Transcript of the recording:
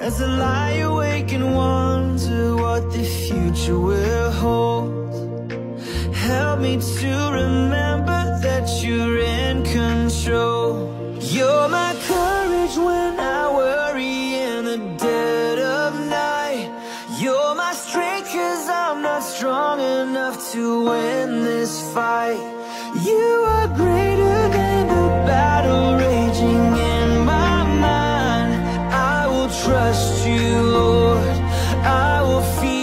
As I lie awake and wonder what the future will hold. Help me to remember that you're in control. You're my courage when I worry in the dead of night. You're my strength cause I'm not strong enough to win this fight. You trust you, Lord. I will fear.